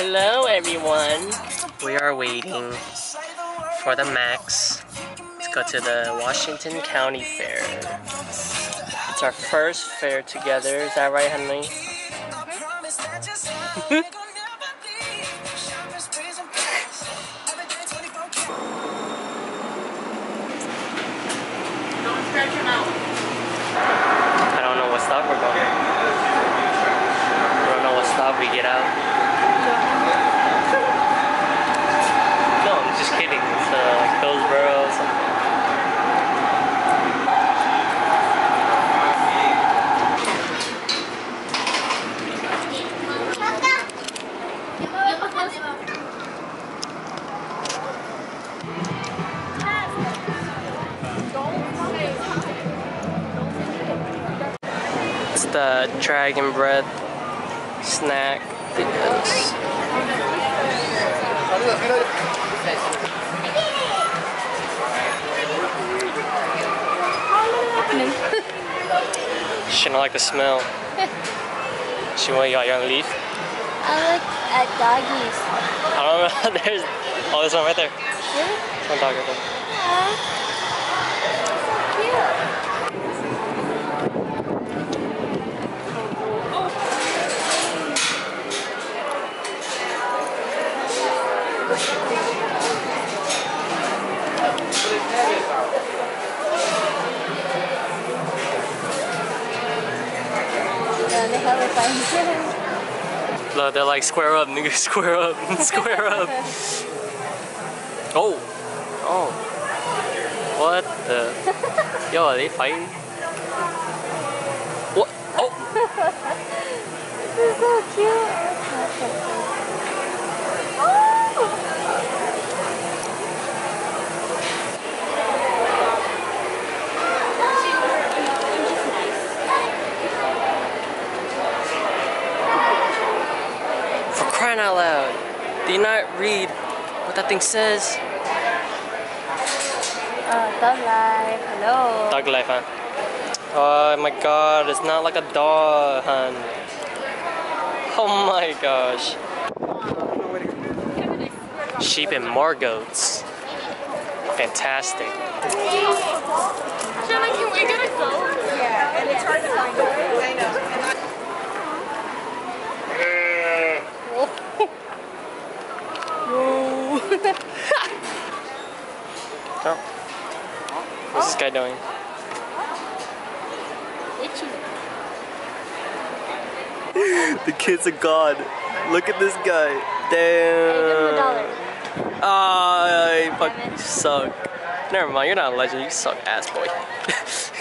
Hello, everyone. We are waiting for the Max to go to the Washington County Fair. It's our first fair together. Is that right, Henry? I don't know what stop we're going. I don't know what stop we get out. Dragon Breath snack. Yes. She don't like the smell. She want you got leaf. I look at doggies. I don't know. There's oh, this one right there. Really? One dog right there. Cute. Yeah, fine. Look, they're like square up, nigga, square up, square up. Oh, oh, what the? Yo, are they fighting? What? Oh, This is so cute. for crying out loud! Do you not read what that thing says? Uh, dog life. Hello. Dog life, huh? Oh my god, it's not like a dog, hun. Oh my gosh. Sheep and more goats. Fantastic. Jenna, can we get a goat? Yeah, and it's hard to find goats. I know. Oh. What's this guy doing? the kid's a god. Look at this guy. Hey, give him a Damn. dollar. Ah, you fuck, you suck. Never mind, you're not a legend. You suck ass boy.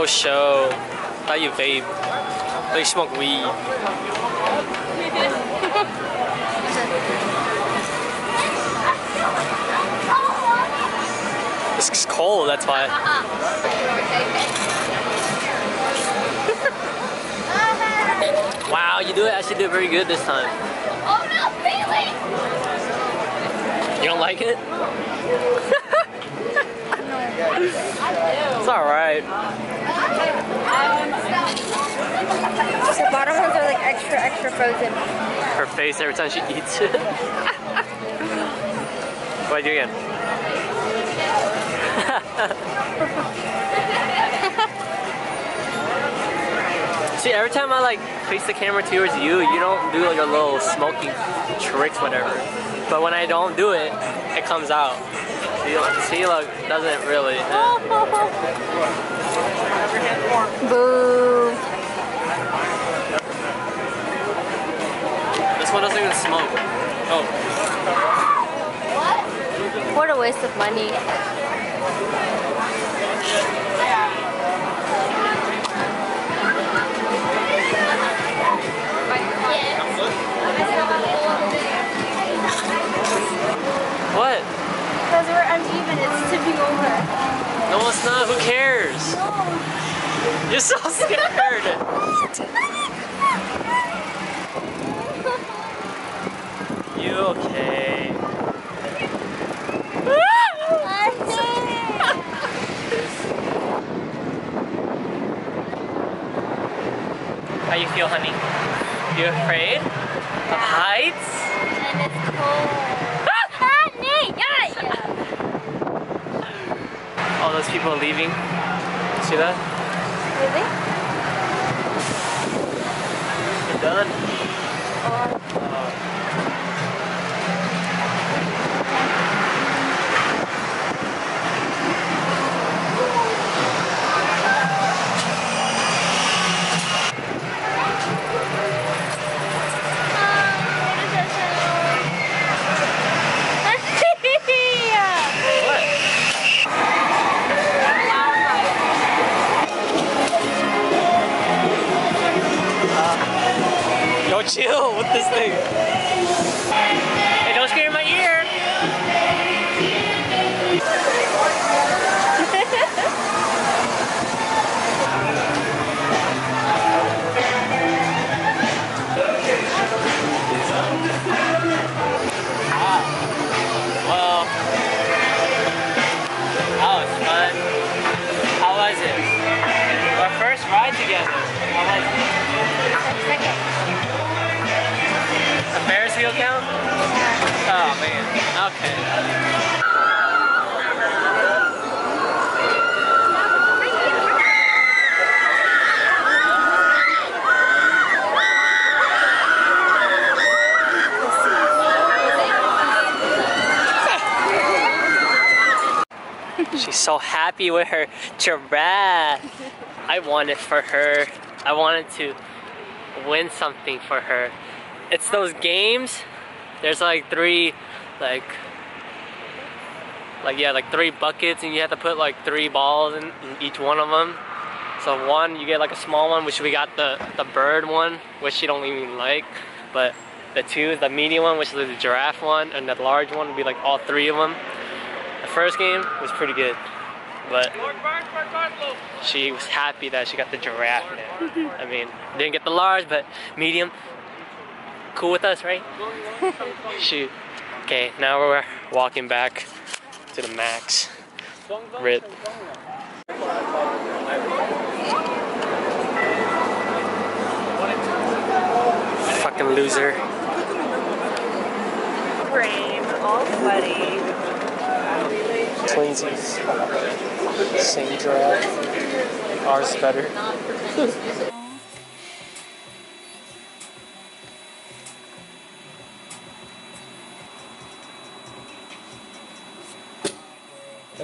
No show. Thought you vape. Thought you smoke weed. It's cold, that's why. wow, you do it actually did very good this time. Oh no, Bailey! You don't like it? it's alright. The bottom ones are like extra, extra frozen. Her face every time she eats it. what do you again? See, every time I like face the camera towards you, you don't do like your little smoking tricks, whatever. But when I don't do it, it comes out. See, see look, doesn't really. eh. Boo. This one doesn't even smoke. Oh, What a waste of money. what? Because we're uneven, it's tipping over. No, it's not. Who cares? No. You're so scared. You okay? How you feel, honey? You afraid of heights? And it's cold. All those people are leaving. See that? Really? We're done. What? Uh, Hey, Okay. She's so happy with her giraffe. I wanted for her. I wanted to win something for her. It's those games. There's like three, like, like yeah, like three buckets, and you have to put like three balls in, in each one of them. So one, you get like a small one, which we got the the bird one, which she don't even like. But the two is the medium one, which is the giraffe one, and the large one would be like all three of them. The first game was pretty good, but she was happy that she got the giraffe now. I mean, didn't get the large, but medium. Cool with us, right? Shoot. Okay, now we're walking back to the max. Rip. Fucking loser. Rain, all sweaty. Twinsies. Same giraffe. Ours is better.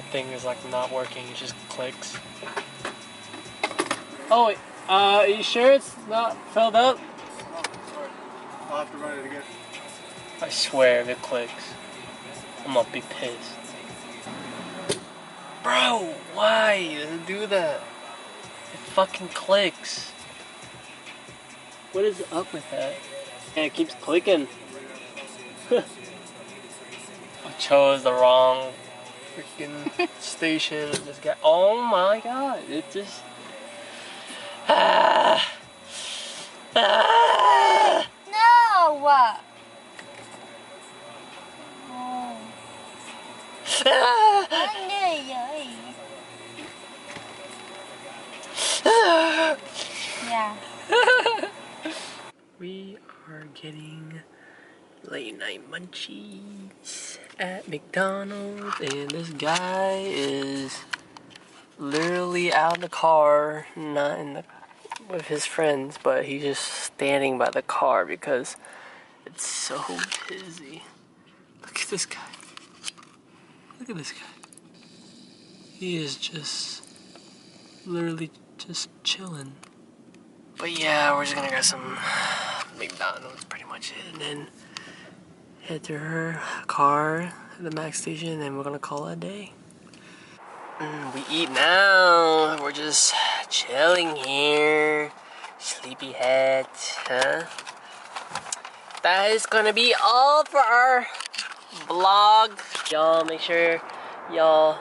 thing is like not working, it just clicks. Oh, wait. uh, are you sure it's not filled up? I'll have to run it again. I swear if it clicks, I'm gonna be pissed. Bro, why does it do that? It fucking clicks. What is up with that? And it keeps clicking. I chose the wrong freaking station. This guy. Oh my god! It just. Ah. Ah. No! Ah. Yeah. We are getting late night munchies at McDonald's, and this guy is literally out of the car, not in the with his friends, but he's just standing by the car because it's so busy. Look at this guy. Look at this guy. He is just literally just chilling. But yeah, we're just gonna get some McDonald's, pretty much it, and then head to her car at the Max station, and we're gonna call it a day. Mm, we eat now. We're just chilling here. Sleepyhead, huh? That is gonna be all for our vlog. Y'all make sure y'all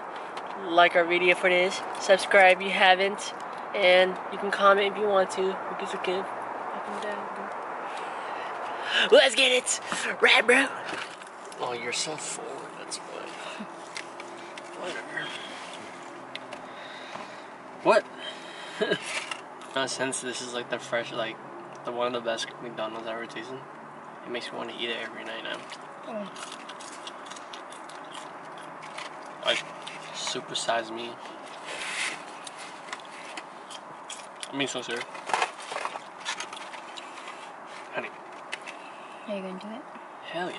like our video for this. Subscribe if you haven't. And you can comment if you want to. We and down. Let's get it! Right, bro? Oh, you're so full. That's why. Whatever. What? Uh, Since this is like the fresh, like the one of the best McDonald's ever tasted, it makes me want to eat it every night now. Like, supersize me. I mean, so serious. Honey, Are you gonna do it? hell yeah.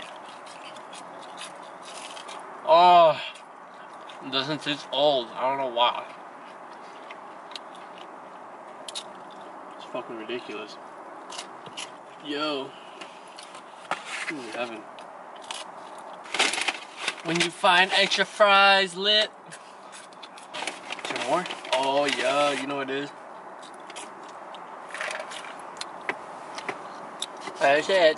Oh, doesn't taste old. I don't know why. It's fucking ridiculous. Yo. Heaven. When you find extra fries lit. There more? Oh yeah, you know what it is. That's it.